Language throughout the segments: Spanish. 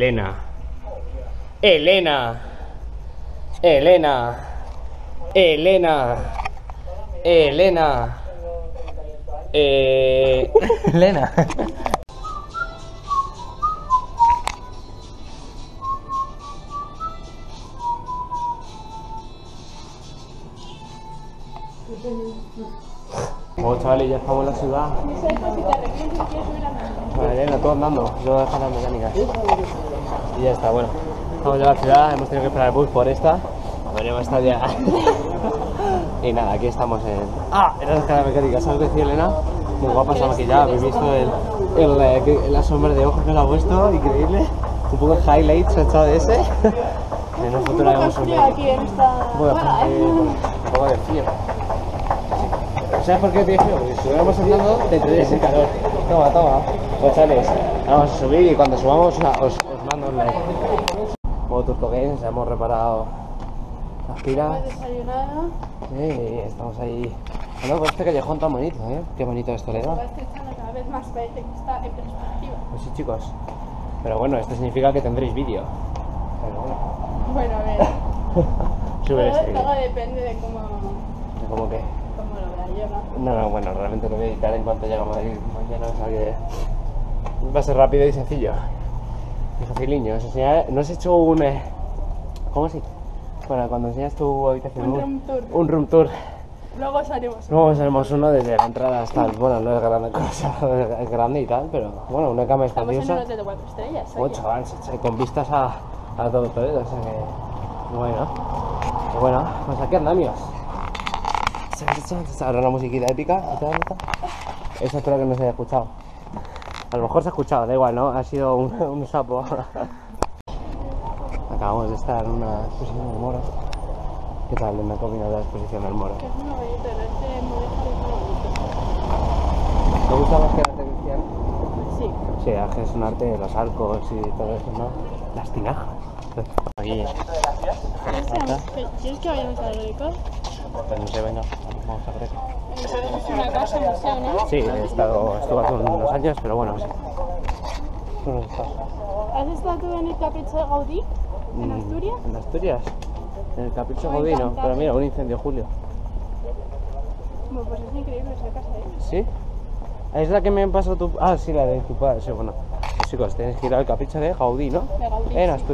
Elena. Elena. Elena. Elena. Elena. Eh... Elena. Bueno, chavales, ya estamos en la ciudad. Vale, Elena, tú andando. Yo voy a dejar las mecánicas. Y ya está, bueno. Estamos ya en la ciudad, hemos tenido que esperar el bus por esta. Podríamos estar ya. y nada, aquí estamos en. ¡Ah! En la escala mecánica, ¿sabes decía Elena? Muy guapa esa maquillada, habéis visto el, el, eh, que- la sombra de ojos que le ha puesto, increíble. Un poco de highlights ha echado de ese. en el futuro haremos un frío aquí en esta Bueno, eh, ¿eh? un poco de frío. ¿Sabes por qué tiene frío? Porque si estuviéramos andando, te tendrías el calor. Toma, toma. Pues chavales, vamos a subir y cuando subamos os, os mando un like. Turco Games, hemos reparado las pilas. Sí, estamos ahí. Bueno, por este callejón tan bonito, ¿eh? Qué bonito es Toledo. Va estrechando cada vez más, parece que está en perspectiva. Pues sí, chicos. Pero bueno, esto significa que tendréis vídeo. Pero bueno, Bueno, a ver. sube todo, este todo depende de cómo, que. cómo yo, ¿no? No, no, bueno, realmente lo voy a editar en cuanto llegue a Madrid mañana, o sea que va a ser rápido y sencillo. Y faciliño. ¿No has hecho un... eh, ¿Cómo así? Bueno, cuando enseñas tu habitación... Un room tour. Un room tour. Luego os haremos. Luego haremos uno desde la entrada hasta el... Bueno, no es grande cosa, es grande y tal, pero bueno, una cama Estamos en un espaciosa. hotel de cuatro estrellas. Se- con vistas a, a todo Toledo, o sea que... Bueno. Pues bueno, pues aquí andamos. Ahora una musiquita épica. Eso espero que no se haya escuchado. A lo mejor se ha escuchado, da igual, ¿no? Ha sido un, un sapo. Acabamos de estar en una exposición del moro. ¿Qué tal? ¿Qué opinas de la exposición del moro? Es. ¿Te gusta más que el arte cristiano? Sí. Sí, es un arte de los arcos y todo eso, ¿no? Las tinajas. Aquí, ¿Quieres que vayamos al Greco? No sé, venga, vamos a. Es una casa museo, ¿no? Sí, he estado, estuve hace unos años, pero bueno, sí. ¿Tú no has estado? ¿Has estado tú en el capricho de Gaudí? ¿En Mm, Asturias? En Asturias. En el Capricho Me Godino. encanta. Pero mira, un incendio Julio. Bueno, pues es increíble esa casa, ¿eh? ¿Sí? Es la que me pasó tu... Ah, sí, la de tu padre. Sí, bueno. Pues chicos, tenéis que ir al Capricho de Gaudí, ¿no? De Gaudí, En sí.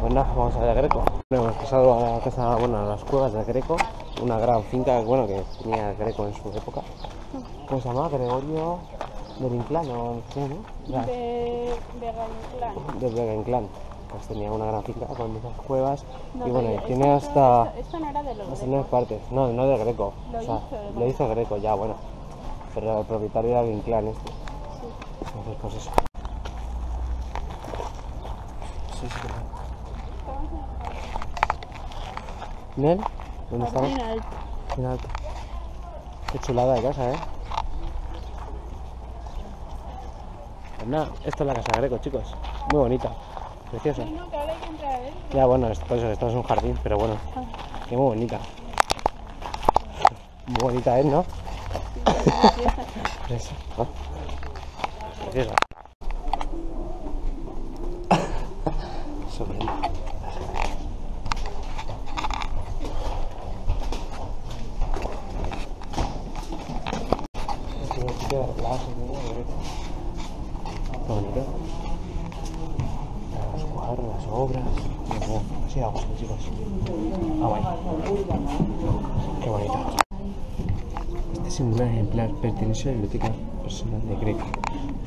Pues nada, vamos a ver a Greco. Bueno, hemos pasado a la casa, bueno, a las cuevas de Greco. Una gran finca, bueno, que tenía Greco en su época. ¿Cómo se llama? Gregorio del Inclán, ¿o qué, no? Ya. De Vega Inclán. de Vega Inclán. Pues tenía una gran finca con muchas cuevas No, y bueno, tiene hasta, Esto, esto no era de los nueve partes. No, no de Greco. Lo o sea, hizo lo hizo Greco, ya, bueno. Pero el propietario era el Inclán este. Entonces, pues eso. Sí, sí, sí. ¿Dónde estamos? en alto. En alto. Qué chulada de casa, ¿eh? Pues nada, esto es la casa de Greco, chicos. Muy bonita. Preciosa. No, que ahora hay que entrar a ver. Ya, bueno, esto, esto es un jardín, pero bueno, qué muy bonita. Muy bonita es, ¿no? Eso, ¿no? Preciosa. Sorprende. Qué bonito. Los cuadros, las obras. Bueno, así a gusto, chicos. Ah, bueno. Qué bonito. Este singular ejemplar pertenece a la biblioteca personal de Greco.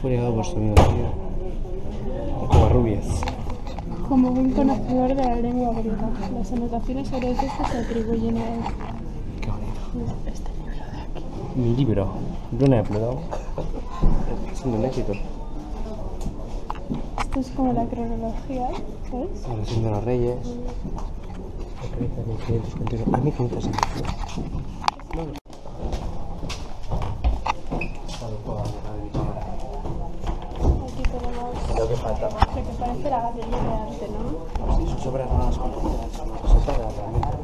Fue legado por su amigo tío Covarrubias. Como buen conocedor de la lengua griega, las anotaciones sobre el texto se atribuyen a él. Qué bonito. Este libro de aquí. Mi libro, Luna de Plutón. Es un éxito. Esto es como la cronología, ¿sabes? La Oración de los Reyes. A 1500 Aquí tenemos Lo que falta. lo que parece la galería de arte, ¿no? Sí, sus obras no las realmente.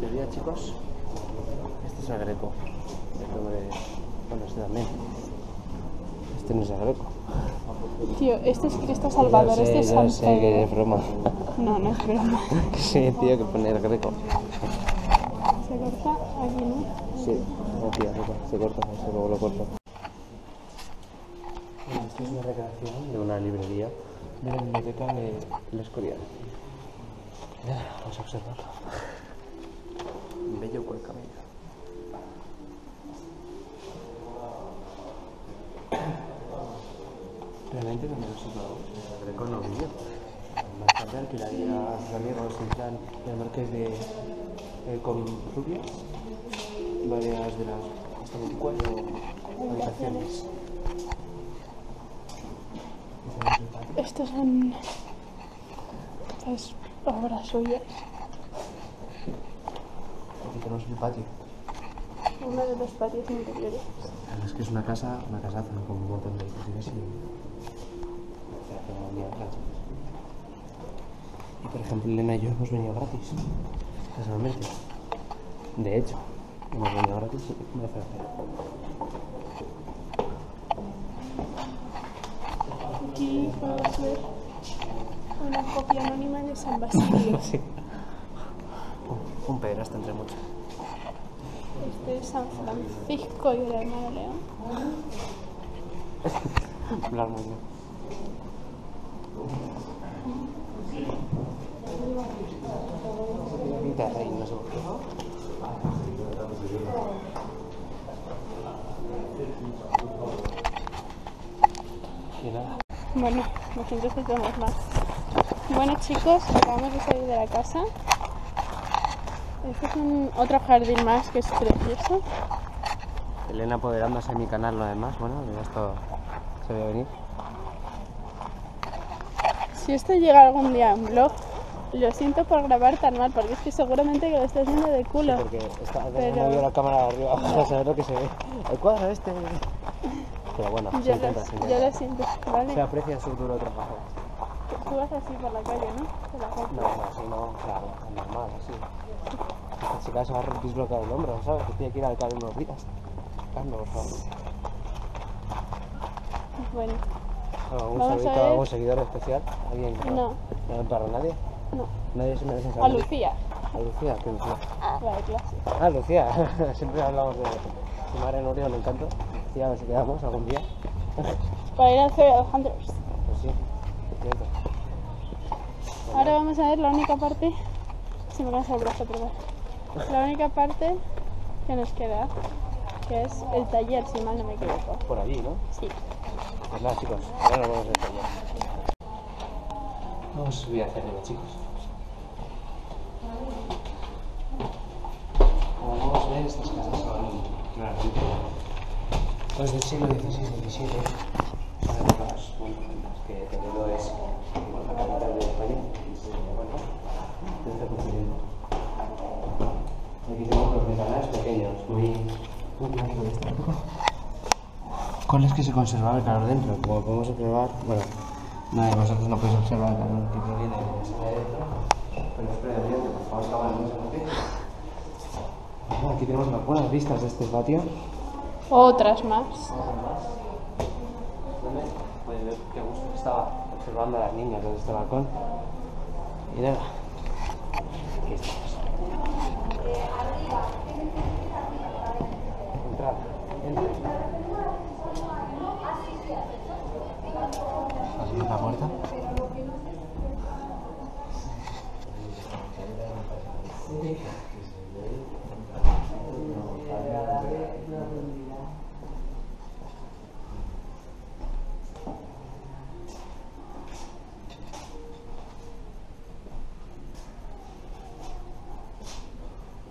Teoría, chicos, este es agreco. Bueno, este también. Este no es agreco. Tío, este es Cristo Salvador, este es ya sé que es broma. No, no es broma. sí, tío, que poner greco. Se corta aquí, ¿no? Sí, no, se corta, eso luego lo corto. Esto es una recreación de una librería de la biblioteca de Les Escorial. Vamos a observarlo. Bello cual camello. Realmente no me lo. El Greco no vivió. Más tarde alquilaría a sus amigos en plan el marqués de eh, con rubias, varias de las hasta 24 habitaciones. Estos son las obras suyas. Aquí tenemos el patio. Uno de los patios interiores. Es que es una casa, una casaza con un montón de cositas y. Y por ejemplo, Elena y yo hemos venido gratis, casualmente. De hecho, hemos venido gratis y me hace Aquí podemos ver una copia anónima de San Basilio. Sí. Un, un pederasta entre muchos. Este es San Francisco y el hermano León. Hablar muy bien. Pinta de rey, no sé por qué. Y nada. Bueno, pues entonces vemos más. Bueno chicos, acabamos de salir de la casa. Este es un, otro jardín más que es precioso. Elena apoderándose de mi canal, lo demás, bueno, ya esto se ve venir. Si esto llega algún día en blog, lo siento por grabar tan mal, porque es que seguramente que lo estoy haciendo de culo. Porque está Pero- movido la cámara arriba para saber lo que se ve. El cuadro este. Pero bueno, se lo, intenta, se intenta. lo siento, ¿vale? Se aprecia su duro trabajo. Tú vas así por la calle, ¿no? La. No, no, así no, claro, es normal, así. Esta chica se va a dislocar el hombro, ¿sabes? Que tiene que ir al cable unos días. Carlos, por favor. Bueno, ¿Un Vamos a saludito a ver. algún seguidor especial? ¿Alguien? No. ¿No para nadie? no. Nadie se merece A saber. Lucía, A Lucía, ¿qué Lucía? la de clase. Ah, Lucía. Siempre hablamos de su madre Nuria, me encanta. A ver si quedamos algún día. Para ir al Cereal Hunters. Pues sí, es cierto. Ahora vamos a ver la única parte. Se me cansa el brazo, perdón. La única parte que nos queda, que es el taller, si mal no me equivoco. Por allí, ¿no? Sí. Pues nada, chicos, ahora nos vamos a hacer Vamos a subir hacia arriba, chicos. Como podemos ver, estas casas son claramente pues del siglo XVI y XVII. Son épocas muy que Toledo es la capital de España. el continente. Aquí tenemos los ventanales pequeños, muy, con que se conservaba el calor dentro. Como podemos observar, bueno, nadie vosotros no podéis observar el calor que proviene de esa de dentro, pero es predominante, por favor, cámara, aquí tenemos unas buenas vistas de este patio. Otras más. Puedes ver qué gusto que estaba observando a las niñas desde este balcón. Y nada, aquí estamos. Entrad, entra. Abrimos la puerta.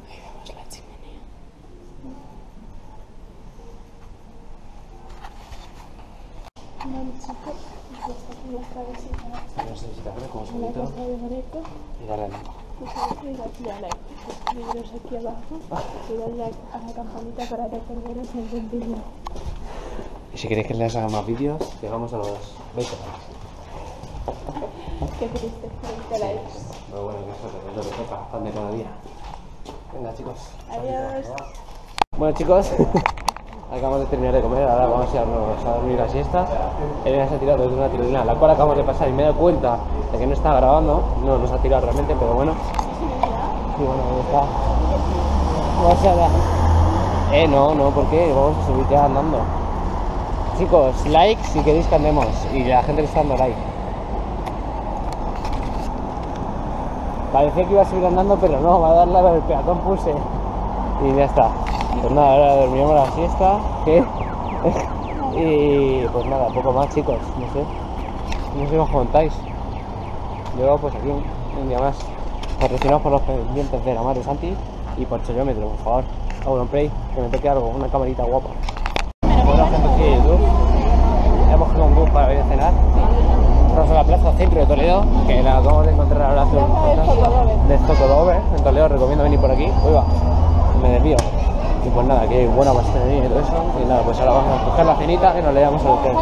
Ahí vemos la chimenea. Bueno, chicos, pues aquí la cabecita. No sé si te acuerdas como Y darle aquí y aquí a la los libros aquí abajo. Y darle a, a la campanita para no perderos ningún vídeo. Y si queréis que les haga más vídeos, llegamos a los 20 likes. Qué triste, 20 likes. Pero bueno, que es lo que toca, pan de cada día. Venga, chicos. Adiós. Bueno, chicos, acabamos de terminar de comer. Ahora vamos a irnos a dormir la siesta. Elena se ha tirado desde una tirolina, la cual acabamos de pasar y me he dado cuenta de que no está grabando. No nos ha tirado realmente, pero bueno. Y bueno, ahí está. Vamos a Eh, no, no, ¿por qué? Vamos a subir ya andando. Chicos, like si queréis que andemos. Y la gente que está dando like. Parecía que iba a seguir andando, pero no, va a dar la del peatón puse. Y ya está. Pues nada, ahora dormiremos la siesta. ¿Qué? y pues nada, poco más, chicos. No sé. No sé cómo contáis. Yo, pues aquí, un día más. Patrocinados por los pendientes de la madre Santi y por Chollómetro, por favor. Auron Play, que me toque algo, una camarita guapa. Bueno, gente aquí de YouTube. Hemos cogido un bus para ir a cenar. Vamos a la plaza centro de Toledo, que la acabamos de encontrar ahora hace Plaza de de Zocodover, en Toledo. Recomiendo venir por aquí. Uy, va, me desvío. Y pues nada, que buena pastelería y todo eso. Y nada, pues ahora vamos a coger la cenita y nos le damos al hotel.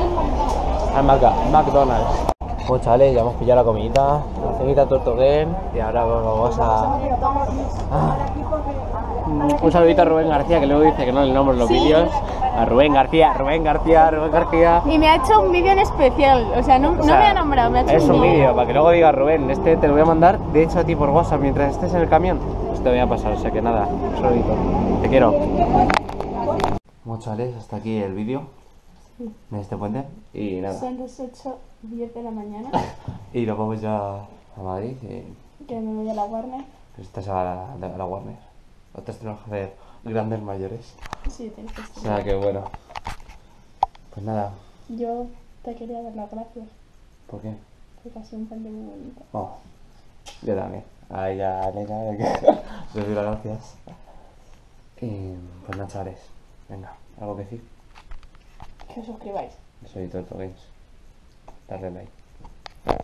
Al McDonald's. Pues chavales, ya hemos pillado la comidita, la cenita tortoguén y ahora vamos a... Ah. Un saludito a Rubén García, que luego dice que no le nombro los vídeos. A Rubén García, Rubén García, Rubén García. Y me ha hecho un vídeo en especial. O sea, no, O no sea, me ha nombrado, me ha hecho Es un vídeo, para que luego diga Rubén, este te lo voy a mandar, de hecho a ti por WhatsApp mientras estés en el camión. Pues te voy a pasar, o sea que nada, un saludito. Te quiero. Bueno chavales, hasta aquí el vídeo de este puente y nada. Son las 8, 10 de la mañana. Y nos vamos ya a Madrid y que me voy a la Warner. se va a la, a la Warner. Otras tenemos que hacer grandes mayores. Sí, tienes que O estar. sea que bueno. Pues nada, Yo te quería dar las gracias ¿por qué? porque ha sido un puente muy bonito. Vamos. Yo también. Ahí ya, Elena, que les doy las gracias. Y pues nada, chavales. Venga, ¿algo que decir? Que os suscribáis. Soy Torto Games. Darle like.